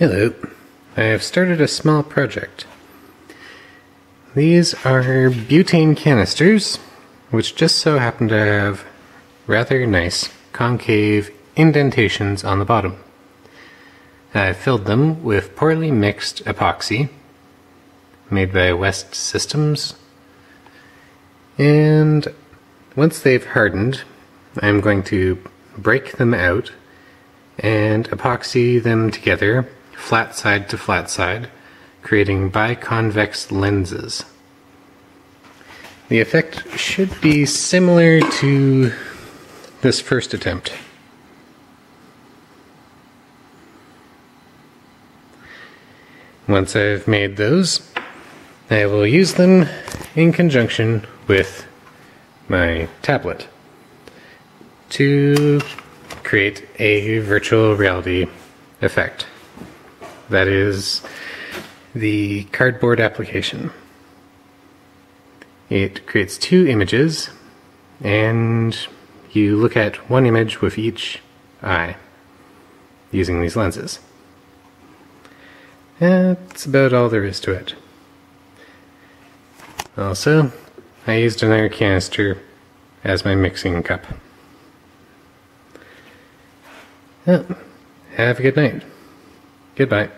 Hello. I have started a small project. These are butane canisters, which just so happen to have rather nice concave indentations on the bottom. I filled them with poorly mixed epoxy made by West Systems. And once they've hardened, I'm going to break them out and epoxy them together flat side to flat side, creating biconvex lenses. The effect should be similar to this first attempt. Once I've made those, I will use them in conjunction with my tablet to create a virtual reality effect. That is the cardboard application. It creates two images, and you look at one image with each eye using these lenses. That's about all there is to it. Also, I used another canister as my mixing cup. Well, have a good night. Goodbye.